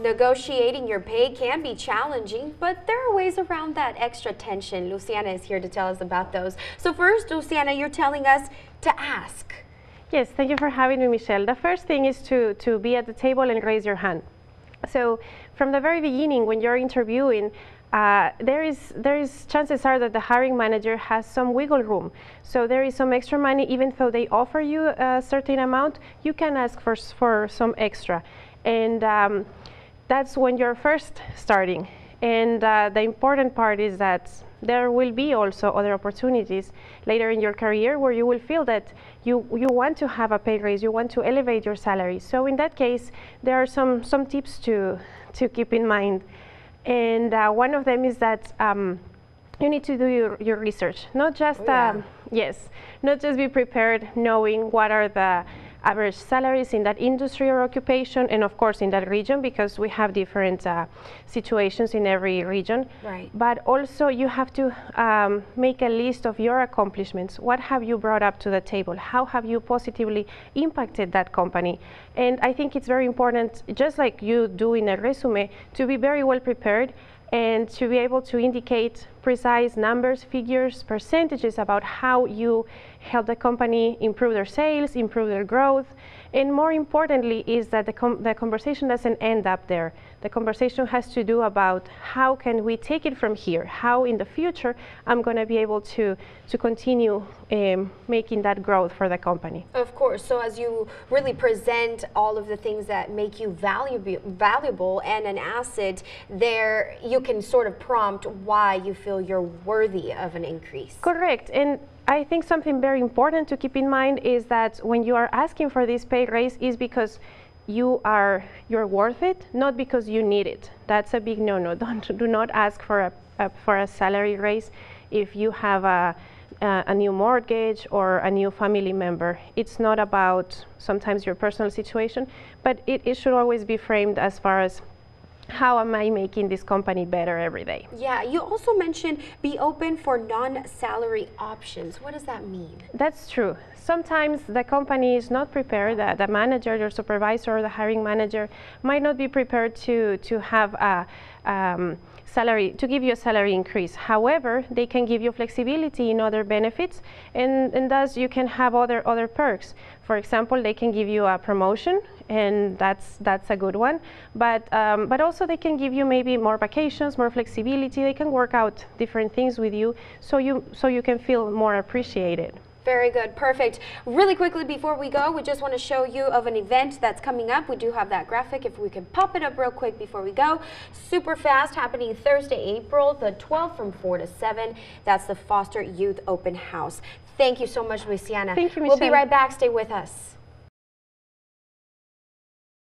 Negotiating your pay can be challenging, but there are ways around that extra tension. Luciana is here to tell us about those. So first, Luciana, you're telling us to ask. Yes, thank you for having me, Michelle. The first thing is to, to be at the table and raise your hand. So from the very beginning, when you're interviewing, uh, there is there is chances are that the hiring manager has some wiggle room. So there is some extra money, even though they offer you a certain amount, you can ask for for some extra, and um, that's when you're first starting. And uh, the important part is that there will be also other opportunities later in your career where you will feel that you, you want to have a pay raise, you want to elevate your salary. So in that case, there are some, some tips to, to keep in mind. And uh, one of them is that um, you need to do your, your research, not just, oh, yeah. um, yes, not just be prepared knowing what are the average salaries in that industry or occupation, and of course in that region because we have different uh, situations in every region. Right. But also you have to um, make a list of your accomplishments. What have you brought up to the table? How have you positively impacted that company? And I think it's very important, just like you do in a resume, to be very well prepared and to be able to indicate precise numbers, figures, percentages about how you help the company improve their sales, improve their growth, and more importantly is that the, com the conversation doesn't end up there. The conversation has to do about how can we take it from here, how in the future I'm going to be able to, to continue um, making that growth for the company. Of course, so as you really present all of the things that make you valuable, valuable and an asset, there you can sort of prompt why you feel you're worthy of an increase. Correct, and I think something very important to keep in mind is that when you are asking for this pay raise is because you are you're worth it, not because you need it. That's a big no-no. Don't do not ask for a, a, for a salary raise if you have a a new mortgage or a new family member. It's not about sometimes your personal situation, but it, it should always be framed as far as how am I making this company better every day? Yeah, you also mentioned be open for non-salary options. What does that mean? That's true. Sometimes the company is not prepared, the, the manager, your supervisor, or the hiring manager might not be prepared to, to have a um, salary, to give you a salary increase. However, they can give you flexibility in other benefits and, and thus you can have other, other perks. For example, they can give you a promotion and that's, that's a good one. But, um, but also they can give you maybe more vacations, more flexibility. They can work out different things with you so you, so you can feel more appreciated. Very good, perfect. Really quickly before we go, we just want to show you of an event that's coming up. We do have that graphic if we can pop it up real quick before we go. Super fast happening Thursday, April the 12th from 4 to 7. That's the Foster Youth Open House. Thank you so much, Luciana. Thank you, Michelle. We'll be right back. Stay with us.